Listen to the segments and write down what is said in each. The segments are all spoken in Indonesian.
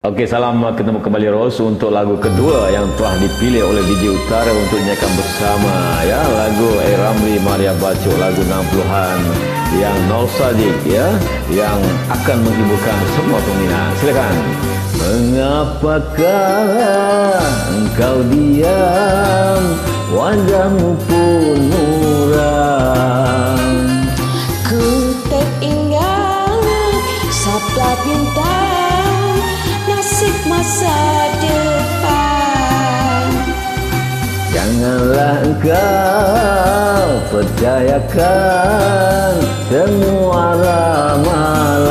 Okey, salam ketemu kembali Ros untuk lagu kedua yang telah dipilih oleh DJ Utara untuk nyanyikan bersama ya lagu A Ramli Maria Bacok lagu 60-an yang nostalgic ya yang akan menghiburkan semua peminat. Silakan. Mengapakah engkau diam wajahmu pun muram Ku teringat sabda bintang masa depan. Janganlah engkau percayakan semua ramalan.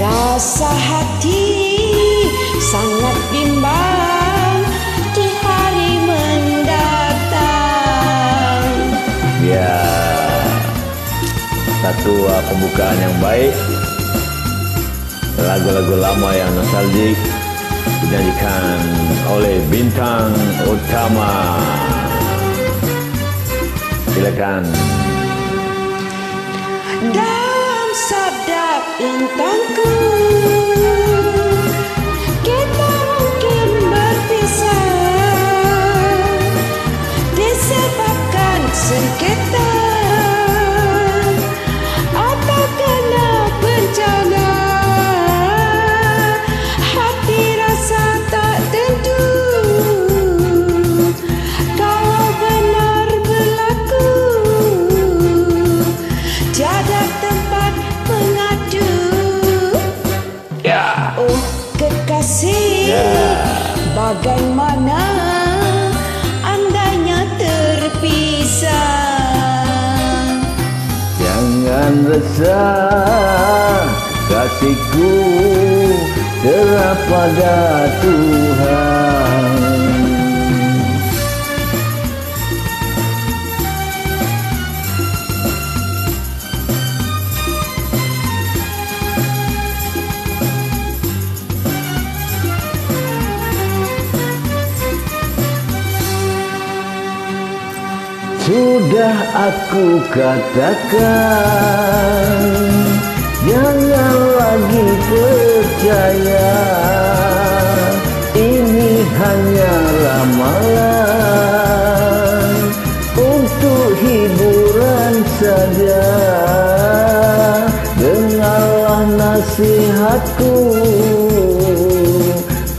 Rasa hati sangat bimbang di hari mendatang. Ya, satu uh, pembukaan yang baik lagu-lagu lama yang nostalgic dinyanyikan oleh bintang utama. Silakan. Bagaimana Andainya terpisah Jangan resah kasihku serah pada Tuhan. Sudah aku katakan Jangan lagi percaya. Ini hanya ramalan Untuk hiburan saja. Dengarlah nasihatku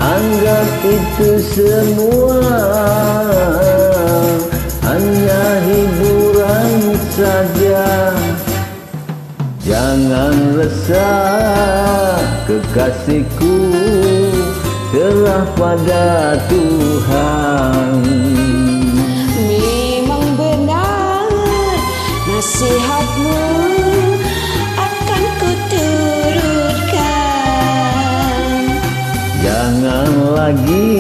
Anggap itu semua resah kekasihku Serah pada Tuhan. Memang benar Nasihatmu Akan kuturutkan Jangan lagi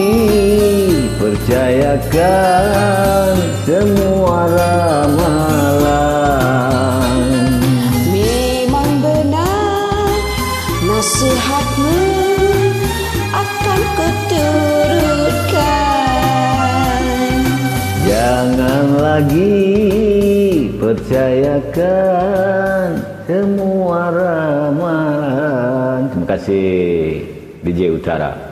percayakan semua ramalan Nasihatmu Akan kuturutkan Jangan lagi percayakan semua ramalan. Terima kasih DJ Utara.